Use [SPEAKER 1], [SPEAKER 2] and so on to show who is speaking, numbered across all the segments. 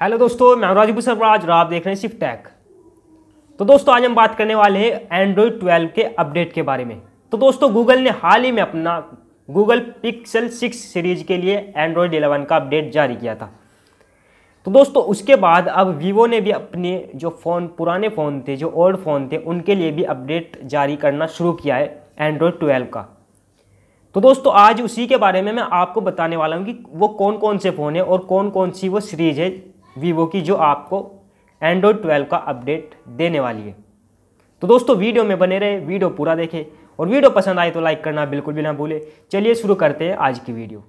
[SPEAKER 1] Hello दोस्तों, मैं राजीव सरफराज और आप देख रहे हैं सिर्फ़ टैक तो दोस्तों, आज हम बात करने वाले हैं एंड्रॉयड 12 के अपडेट के बारे में। तो दोस्तों गूगल ने हाल ही में अपना गूगल पिक्सल 6 सीरीज़ के लिए एंड्रॉयड 11 का अपडेट जारी किया था। तो दोस्तों, उसके बाद अब वीवो ने भी अपने जो फ़ोन पुराने फ़ोन थे, जो ओल्ड फ़ोन थे, उनके लिए भी अपडेट जारी करना शुरू किया है एंड्रॉयड 12 का। तो दोस्तों, आज उसी के बारे में मैं आपको बताने वाला हूँ कि वो कौन कौन से फ़ोन है और कौन कौन सी वो सीरीज़ है। वीवो की, जो आपको एंड्रॉयड 12 का अपडेट देने वाली है। तो दोस्तों, वीडियो में बने रहे, वीडियो पूरा देखें और वीडियो पसंद आए तो लाइक करना बिल्कुल भी ना भूले। चलिए शुरू करते हैं आज की वीडियो।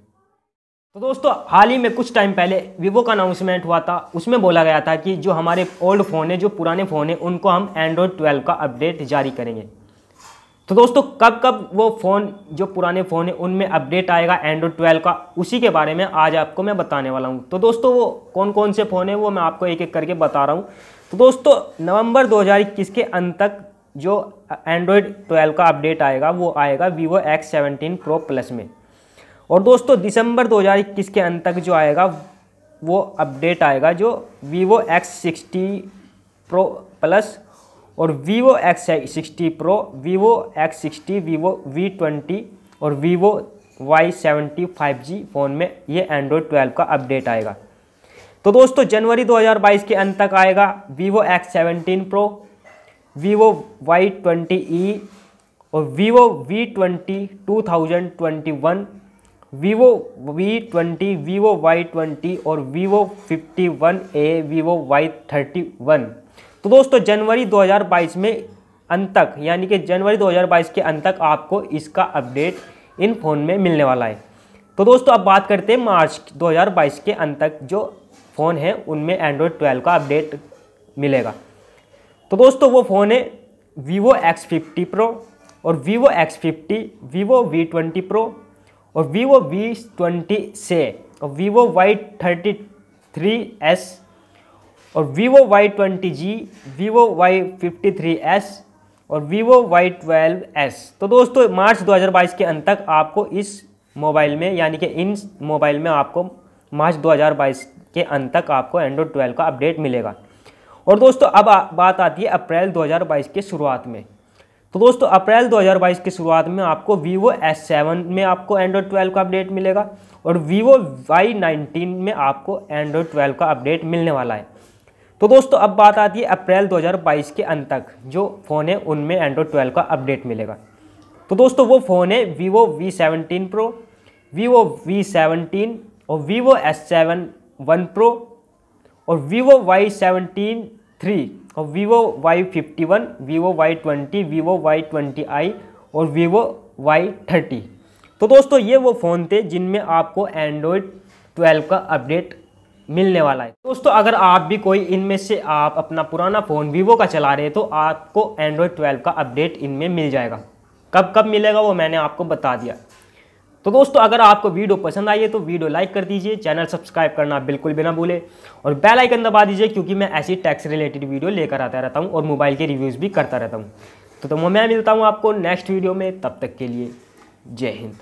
[SPEAKER 1] तो दोस्तों, हाल ही में कुछ टाइम पहले वीवो का अनाउंसमेंट हुआ था। उसमें बोला गया था कि जो हमारे ओल्ड फ़ोन है, जो पुराने फ़ोन है, उनको हम एंड्रॉयड 12 का अपडेट जारी करेंगे। तो दोस्तों, कब कब वो फ़ोन, जो पुराने फ़ोन है, उनमें अपडेट आएगा एंड्रॉयड ट्वेल्व का, उसी के बारे में आज आपको मैं बताने वाला हूँ। तो दोस्तों, वो कौन कौन से फ़ोन है, वो मैं आपको एक एक करके बता रहा हूँ। तो दोस्तों, नवंबर 2021 के अंत तक जो एंड्रॉयड 12 का अपडेट आएगा, वो आएगा Vivo X seventeen pro plus में। और दोस्तों, दिसंबर 2021 के अंत तक जो आएगा, वो अपडेट आएगा जो Vivo X sixty pro plus और Vivo X sixty pro Vivo X sixty Vivo V twenty और Vivo Y seventy five G phone में ये एंड्रॉयड ट्वेल्व का अपडेट आएगा। तो दोस्तों, जनवरी 2022 के अंत तक आएगा Vivo X seventeen pro Vivo Y twenty E और Vivo V twenty two thousand twenty one Vivo V twenty Vivo Y twenty और Vivo fifty one A Vivo Y thirty one तो दोस्तों, जनवरी 2022 में अंत तक यानी कि जनवरी 2022 के अंत तक आपको इसका अपडेट इन फ़ोन में मिलने वाला है। तो दोस्तों, अब बात करते हैं मार्च 2022 के अंत तक जो फ़ोन है, उनमें एंड्रॉयड 12 का अपडेट मिलेगा। तो दोस्तों, वो फ़ोन है वीवो एक्स फिफ्टी प्रो और Vivo X fifty Vivo V twenty pro और वीवो वी ट्वेंटी से और Vivo Y thirty three S और Vivo Y twenty G Vivo Y fifty three S और वीवो वाई ट्वेल्व एस तो दोस्तों मार्च 2022 के अंत तक आपको इस मोबाइल में यानी कि इन मोबाइल में आपको मार्च 2022 के अंत तक आपको एंड्रॉयड 12 का अपडेट मिलेगा। और दोस्तों अब आ, बात आती है अप्रैल 2022 के शुरुआत में। तो दोस्तों अप्रैल 2022 की शुरुआत में आपको वीवो एस सेवन में आपको एंड्रॉयड 12 का अपडेट मिलेगा और वीवो वाई नाइनटीन में आपको एंड्रॉयड 12 का अपडेट मिलने वाला है। तो दोस्तों, अब बात आती है अप्रैल 2022 के अंत तक, जो फ़ोन है, उनमें एंड्रॉयड 12 का अपडेट मिलेगा। तो दोस्तों, वो फ़ोन है Vivo V seventeen pro Vivo V seventeen और Vivo S seven one pro और वीवो वाई सेवनटीन थ्री और Vivo Y fifty one Vivo Y twenty Vivo Y twenty I और वीवो वाई थर्टी तो दोस्तों, ये वो phone थे जिनमें आपको एंड्रॉयड 12 का अपडेट मिलने वाला है। दोस्तों अगर आप भी कोई इनमें से आप अपना पुराना फ़ोन वीवो का चला रहे हैं तो आपको एंड्रॉयड 12 का अपडेट इनमें मिल जाएगा। कब कब मिलेगा वो मैंने आपको बता दिया। तो दोस्तों अगर आपको वीडियो पसंद आई है तो वीडियो लाइक कर दीजिए चैनल सब्सक्राइब करना बिल्कुल भी ना भूले और बेल आइकन दबा दीजिए क्योंकि मैं ऐसी टैक्स रिलेटेड वीडियो लेकर आता रहता हूँ और मोबाइल के रिव्यूज़ भी करता रहता हूँ। तो, तो मैं मिलता हूँ आपको नेक्स्ट वीडियो में तब तक के लिए जय हिंद।